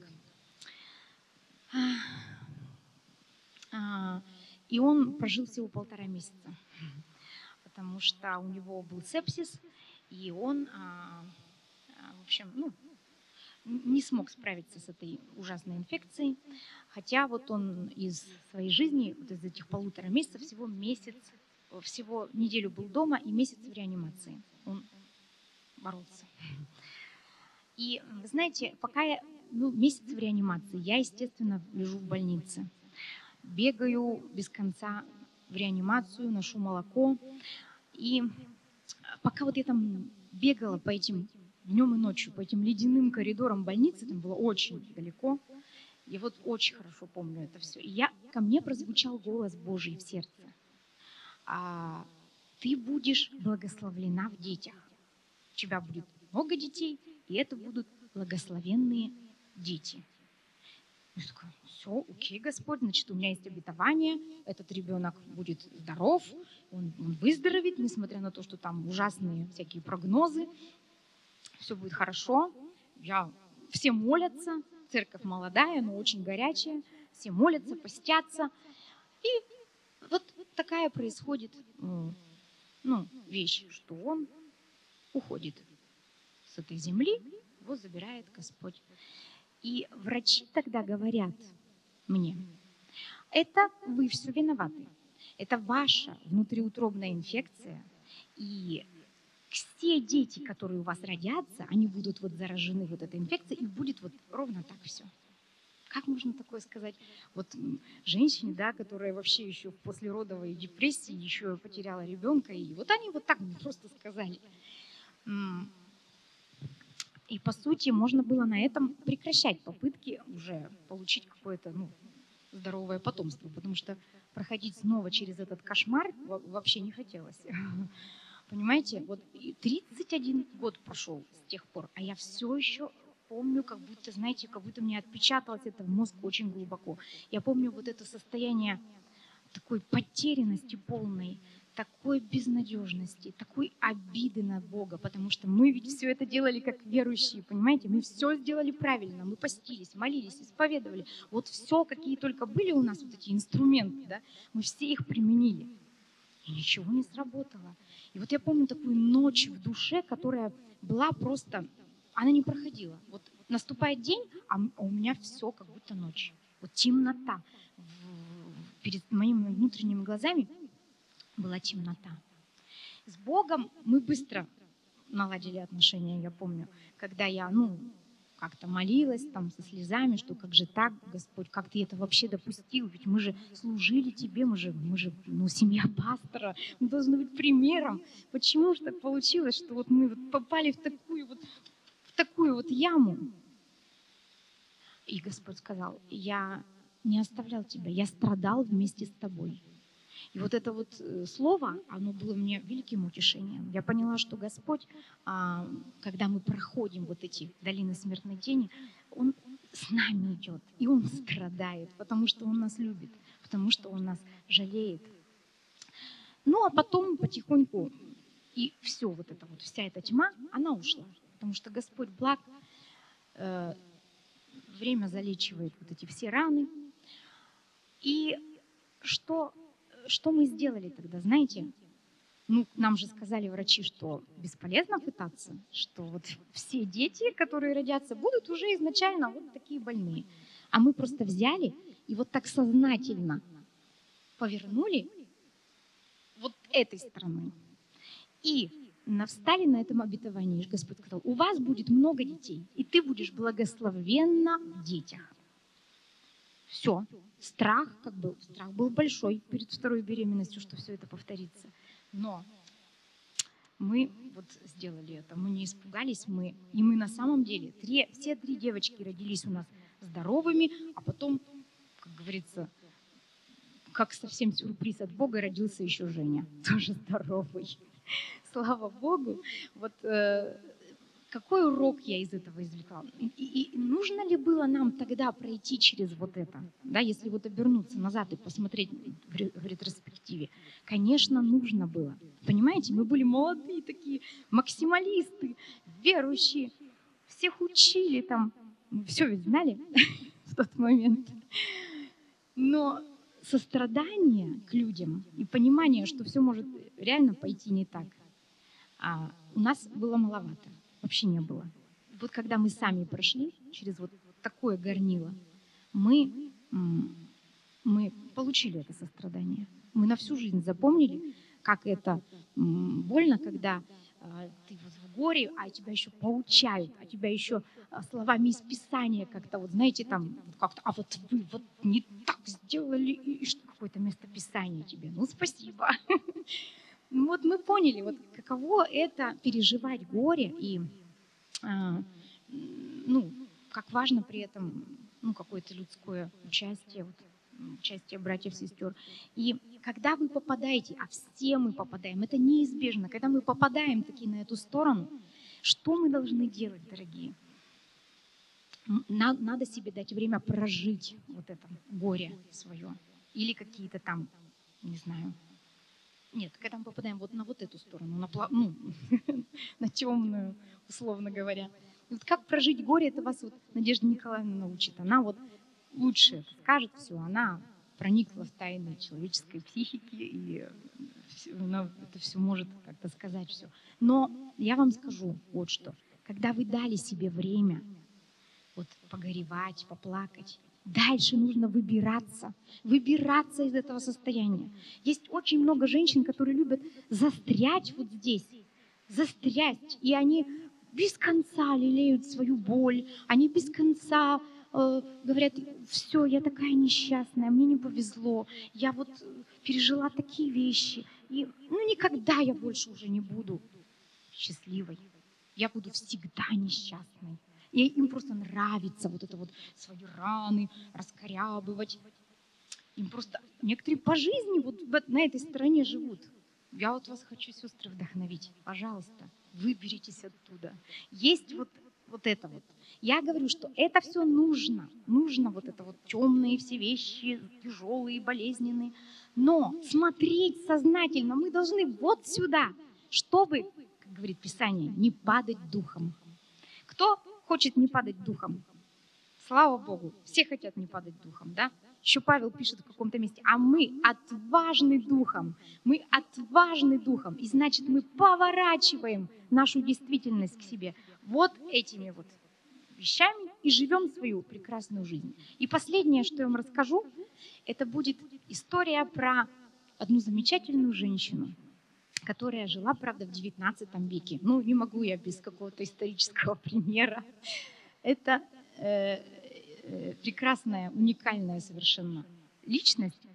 А, и он прожил всего полтора месяца, потому что у него был сепсис, и он, а, а, в общем, ну, не смог справиться с этой ужасной инфекцией, хотя вот он из своей жизни, вот из этих полутора месяцев, всего месяц, всего неделю был дома и месяц в реанимации. Он боролся. И вы знаете, пока я ну, месяц в реанимации, я, естественно, лежу в больнице. Бегаю без конца в реанимацию, ношу молоко. И пока вот я там бегала по этим днем и ночью, по этим ледяным коридорам больницы, там было очень далеко, я вот очень хорошо помню это все. И я, ко мне прозвучал голос Божий в сердце. А, ты будешь благословлена в детях. Тебя будет много детей, и это будут благословенные дети. Я такая, все, окей, Господь, значит, у меня есть обетование, этот ребенок будет здоров, он, он выздоровеет, несмотря на то, что там ужасные всякие прогнозы, все будет хорошо. Я, все молятся, церковь молодая, но очень горячая, все молятся, постятся. И вот такая происходит ну, вещь, что он уходит с этой земли, его забирает Господь. И врачи тогда говорят мне, это вы все виноваты. Это ваша внутриутробная инфекция. И все дети, которые у вас родятся, они будут вот заражены вот этой инфекцией, и будет вот ровно так все. Как можно такое сказать? Вот женщине, да, которая вообще еще в послеродовой депрессии еще потеряла ребенка, и вот они вот так мне просто сказали. И, по сути, можно было на этом прекращать попытки уже получить какое-то ну, здоровое потомство, потому что проходить снова через этот кошмар вообще не хотелось. Понимаете, вот 31 год прошел с тех пор, а я все еще помню, как будто, знаете, как будто мне отпечаталось это в мозг очень глубоко. Я помню вот это состояние такой потерянности полной, такой безнадежности, такой обиды на Бога, потому что мы ведь все это делали как верующие, понимаете? Мы все сделали правильно, мы постились, молились, исповедовали. Вот все, какие только были у нас вот эти инструменты, да, мы все их применили. И ничего не сработало. И вот я помню такую ночь в душе, которая была просто, она не проходила. Вот наступает день, а, а у меня все как будто ночь. Вот темнота перед моими внутренними глазами была темнота. С Богом мы быстро наладили отношения, я помню, когда я, ну, как-то молилась там со слезами, что как же так, Господь, как ты это вообще допустил? Ведь мы же служили тебе, мы же, мы же ну, семья пастора, мы должны быть примером. Почему же так получилось, что вот мы вот попали в такую вот, в такую вот яму? И Господь сказал, я не оставлял тебя, я страдал вместе с тобой. И вот это вот э, слово, оно было мне великим утешением. Я поняла, что Господь, а, когда мы проходим вот эти долины смертной тени, Он с нами идет, и Он страдает, потому что Он нас любит, потому что Он нас жалеет. Ну, а потом потихоньку и все вот это вот, вся эта тьма, она ушла, потому что Господь благ, э, время залечивает вот эти все раны. И что что мы сделали тогда, знаете? Ну, нам же сказали врачи, что бесполезно пытаться, что вот все дети, которые родятся, будут уже изначально вот такие больные. А мы просто взяли и вот так сознательно повернули вот этой стороной. И встали на этом обетовании. Господь сказал, у вас будет много детей, и ты будешь благословенна в детях. Все. Страх, как бы, страх был большой перед второй беременностью, что все это повторится. Но мы вот сделали это, мы не испугались, мы, и мы на самом деле, три, все три девочки родились у нас здоровыми, а потом, как говорится, как совсем сюрприз от Бога, родился еще Женя, тоже здоровый. Слава Богу. Вот э, какой урок я из этого извлекла? И, и, нужно ли было нам тогда пройти через вот это? Да, если вот обернуться назад и посмотреть в, в ретроспективе. Конечно, нужно было. Понимаете, мы были молодые такие, максималисты, верующие. Всех учили там. Все ведь знали в тот момент. Но сострадание к людям и понимание, что все может реально пойти не так, а у нас было маловато, вообще не было. Вот когда мы сами прошли через вот такое горнило, мы, мы получили это сострадание. Мы на всю жизнь запомнили, как это больно, когда а, ты вот в горе, а тебя еще поучают, а тебя еще а, словами из Писания как-то, вот знаете, там как-то, а вот вы вот не так сделали, и что какое-то место Писания тебе. Ну, спасибо. Ну, вот мы поняли, вот каково это переживать горе и, а, ну, как важно при этом, ну, какое-то людское участие, вот, участие братьев, сестер. И когда вы попадаете, а все мы попадаем, это неизбежно, когда мы попадаем таки на эту сторону, что мы должны делать, дорогие? Надо себе дать время прожить вот это горе свое. Или какие-то там, не знаю, нет, когда мы попадаем вот на вот эту сторону, на, ну, на темную, условно говоря. Вот как прожить горе, это вас вот Надежда Николаевна научит. Она вот лучше скажет все, она проникла в тайны человеческой психики, и она это все может как-то сказать все. Но я вам скажу вот что. Когда вы дали себе время вот погоревать, поплакать, дальше нужно выбираться, выбираться из этого состояния. Есть очень много женщин, которые любят застрять вот здесь, застрять, и они без конца лелеют свою боль, они без конца Э, говорят, все, я такая несчастная, мне не повезло, я вот пережила такие вещи, и ну никогда я больше уже не буду счастливой, я буду всегда несчастной. И им просто нравится вот это вот свои раны раскорябывать. Им просто некоторые по жизни вот на этой стороне живут. Я вот вас хочу, сестры, вдохновить. Пожалуйста, выберитесь оттуда. Есть вот вот это вот. Я говорю, что это все нужно. Нужно вот это вот темные все вещи, тяжелые, болезненные. Но смотреть сознательно мы должны вот сюда, чтобы, как говорит Писание, не падать духом. Кто хочет не падать духом? Слава Богу, все хотят не падать духом, да? Еще Павел пишет в каком-то месте, а мы отважны духом, мы отважны духом, и значит мы поворачиваем нашу действительность к себе вот этими вот вещами и живем свою прекрасную жизнь. И последнее, что я вам расскажу, это будет история про одну замечательную женщину, которая жила, правда, в XIX веке. Ну, не могу я без какого-то исторического примера. Это э, э, прекрасная, уникальная совершенно личность.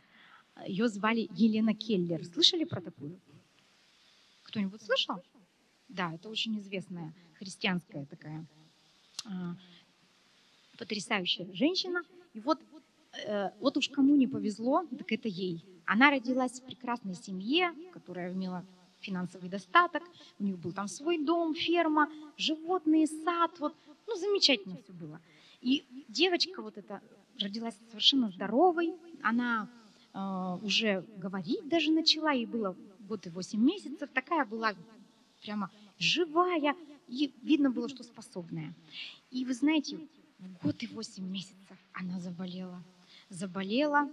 Ее звали Елена Келлер. Слышали про такую? Кто-нибудь слышал? Да, это очень известная христианская такая а, потрясающая женщина. И вот, э, вот уж кому не повезло, так это ей. Она родилась в прекрасной семье, которая имела финансовый достаток, у них был там свой дом, ферма, животные, сад, вот, ну, замечательно все было. И девочка вот эта родилась совершенно здоровой, она э, уже говорить даже начала, ей было год и восемь месяцев, такая была прямо живая, и видно было, что способная. И вы знаете, в год и восемь месяцев она заболела. Заболела,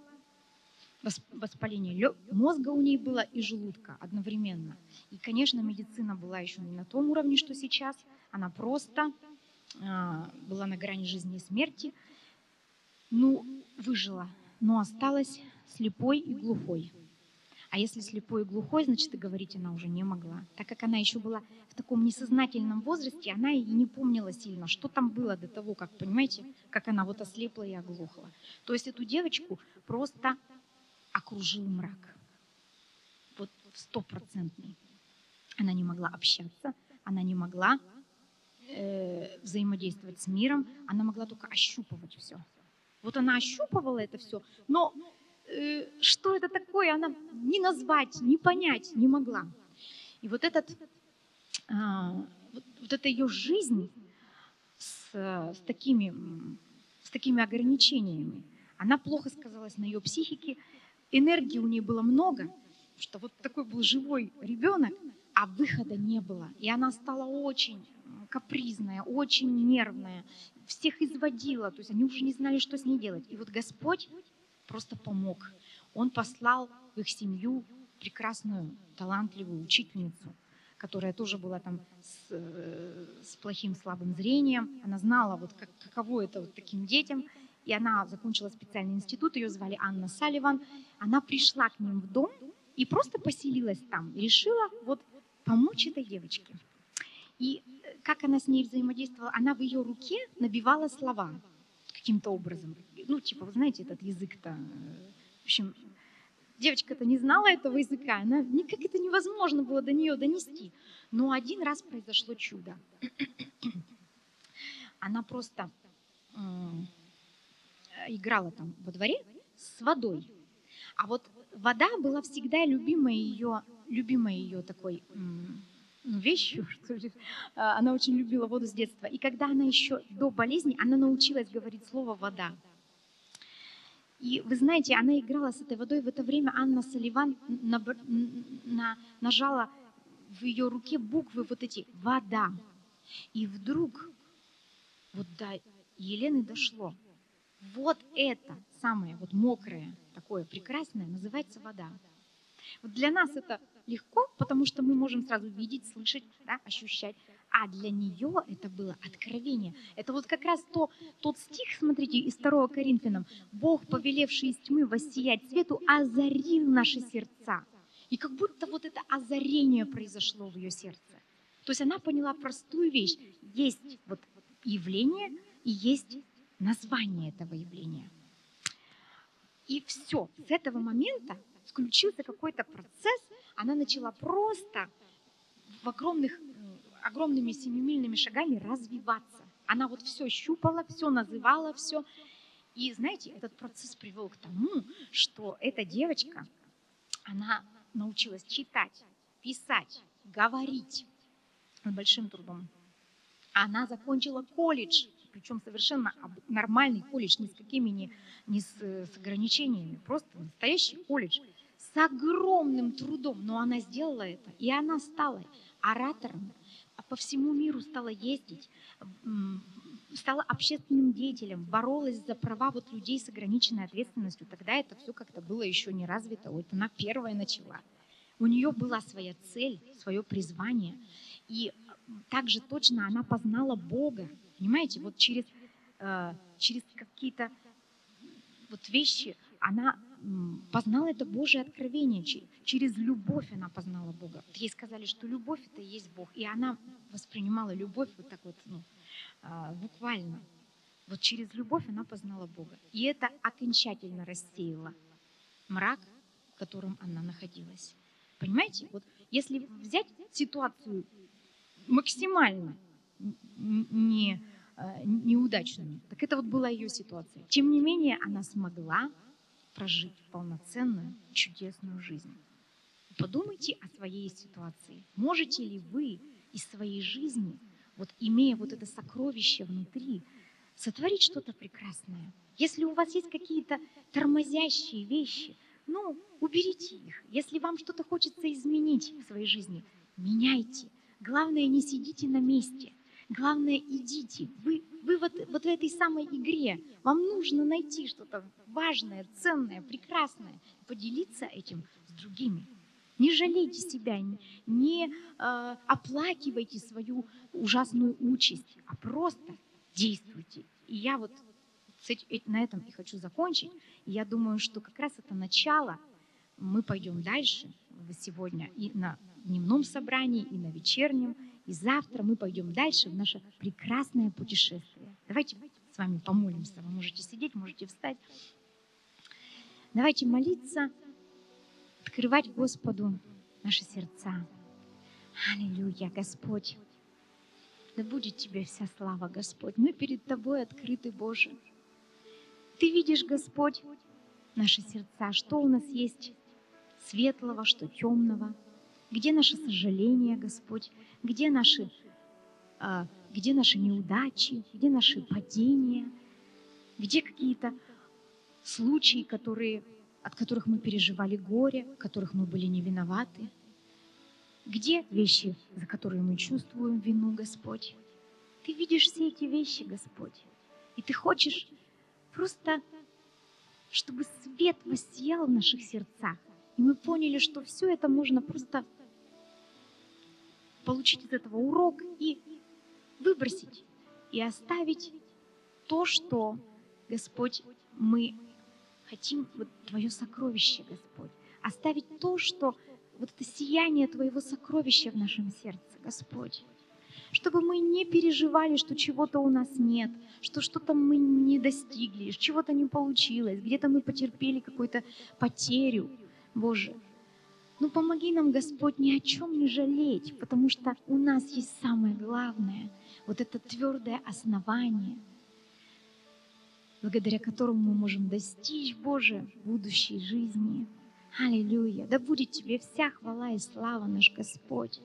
воспаление мозга у ней было и желудка одновременно. И, конечно, медицина была еще не на том уровне, что сейчас. Она просто а, была на грани жизни и смерти. Ну, выжила, но осталась слепой и глухой. А если слепой и глухой, значит, и говорить она уже не могла. Так как она еще была в таком несознательном возрасте, она и не помнила сильно, что там было до того, как, понимаете, как она вот ослепла и оглохла. То есть эту девочку просто окружил мрак. Вот стопроцентный. Она не могла общаться, она не могла э, взаимодействовать с миром, она могла только ощупывать все. Вот она ощупывала это все, но Э, что это такое, она не назвать, не понять не могла. И вот, этот, а, вот, вот эта ее жизнь с, с, такими, с такими ограничениями, она плохо сказалась на ее психике, энергии у нее было много, что вот такой был живой ребенок, а выхода не было. И она стала очень капризная, очень нервная, всех изводила, то есть они уже не знали, что с ней делать. И вот Господь просто помог. Он послал в их семью прекрасную, талантливую учительницу, которая тоже была там с, э, с плохим слабым зрением. Она знала, вот как, каково это вот таким детям. И она закончила специальный институт, ее звали Анна Салливан. Она пришла к ним в дом и просто поселилась там. Решила вот помочь этой девочке. И э, как она с ней взаимодействовала? Она в ее руке набивала слова каким-то образом. Ну, типа, вы знаете, этот язык-то... Э, в общем, девочка-то не знала этого языка, она, никак это невозможно было до нее донести. Но один раз произошло чудо. Она просто играла там во дворе с водой. А вот вода была всегда любимой ее, любимой ее такой ну, вещью, что ли. А, она очень любила воду с детства. И когда она еще до болезни, она научилась говорить слово «вода». И вы знаете, она играла с этой водой. В это время Анна Салливан на, на, нажала в ее руке буквы вот эти «вода». И вдруг вот до Елены дошло. Вот это самое вот мокрое, такое прекрасное, называется вода. Вот для нас это легко, потому что мы можем сразу видеть, слышать, да, ощущать. А для нее это было откровение. Это вот как раз то, тот стих, смотрите, из 2 Коринфянам. «Бог, повелевший из тьмы воссиять свету, озарил наши сердца». И как будто вот это озарение произошло в ее сердце. То есть она поняла простую вещь. Есть вот явление и есть название этого явления. И все, с этого момента включился какой-то процесс, она начала просто в огромных, огромными семимильными шагами развиваться. Она вот все щупала, все называла, все. И знаете, этот процесс привел к тому, что эта девочка, она научилась читать, писать, говорить с большим трудом. Она закончила колледж, причем совершенно нормальный колледж, ни с какими не, не с, с ограничениями, просто настоящий колледж с огромным трудом, но она сделала это, и она стала оратором, а по всему миру стала ездить, стала общественным деятелем, боролась за права вот людей с ограниченной ответственностью. Тогда это все как-то было еще не развито, вот она первая начала. У нее была своя цель, свое призвание, и также точно она познала Бога, понимаете, вот через, э, через какие-то вот вещи она познала это Божье откровение. Через любовь она познала Бога. Ей сказали, что любовь это и есть Бог. И она воспринимала любовь вот так вот, ну, а, буквально. Вот через любовь она познала Бога. И это окончательно рассеяло мрак, в котором она находилась. Понимаете? Вот если взять ситуацию максимально не, а, неудачную, так это вот была ее ситуация. Тем не менее, она смогла прожить полноценную, чудесную жизнь. Подумайте о своей ситуации. Можете ли вы из своей жизни, вот имея вот это сокровище внутри, сотворить что-то прекрасное? Если у вас есть какие-то тормозящие вещи, ну, уберите их. Если вам что-то хочется изменить в своей жизни, меняйте. Главное, не сидите на месте. Главное, идите. Вы, вы вот, вот в этой самой игре. Вам нужно найти что-то важное, ценное, прекрасное. Поделиться этим с другими. Не жалейте себя, не э, оплакивайте свою ужасную участь, а просто действуйте. И я вот на этом и хочу закончить. И я думаю, что как раз это начало. Мы пойдем дальше сегодня и на дневном собрании, и на вечернем. И завтра мы пойдем дальше в наше прекрасное путешествие. Давайте с вами помолимся. Вы можете сидеть, можете встать. Давайте молиться, открывать Господу наши сердца. Аллилуйя, Господь. Да будет Тебе вся слава, Господь. Мы перед Тобой открыты, Боже. Ты видишь, Господь, наши сердца, что у нас есть светлого, что темного – где наше сожаление, Господь? Где наши, а, где наши неудачи? Где наши падения? Где какие-то случаи, которые, от которых мы переживали горе, в которых мы были не виноваты? Где вещи, за которые мы чувствуем вину, Господь? Ты видишь все эти вещи, Господь. И ты хочешь просто чтобы свет воссиял в наших сердцах. И мы поняли, что все это можно просто получить из этого урок и выбросить, и оставить то, что, Господь, мы хотим, вот Твое сокровище, Господь, оставить то, что вот это сияние Твоего сокровища в нашем сердце, Господь. Чтобы мы не переживали, что чего-то у нас нет, что что-то мы не достигли, чего-то не получилось, где-то мы потерпели какую-то потерю. Боже, ну помоги нам, Господь, ни о чем не жалеть, потому что у нас есть самое главное, вот это твердое основание, благодаря которому мы можем достичь, Боже, будущей жизни. Аллилуйя! Да будет Тебе вся хвала и слава, наш Господь.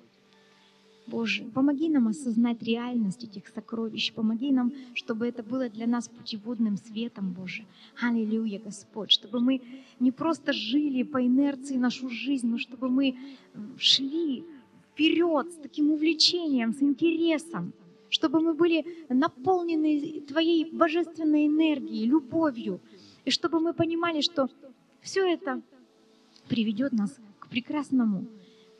Боже, помоги нам осознать реальность этих сокровищ, помоги нам, чтобы это было для нас путеводным светом, Боже. Аллилуйя, Господь, чтобы мы не просто жили по инерции нашу жизнь, но чтобы мы шли вперед с таким увлечением, с интересом, чтобы мы были наполнены Твоей божественной энергией, любовью, и чтобы мы понимали, что все это приведет нас к прекрасному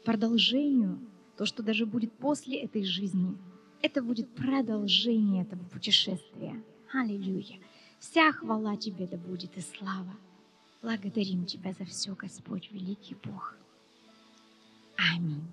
продолжению, то, что даже будет после этой жизни. Это будет продолжение этого путешествия. Аллилуйя. Вся хвала Тебе да будет и слава. Благодарим Тебя за все, Господь, великий Бог. Аминь.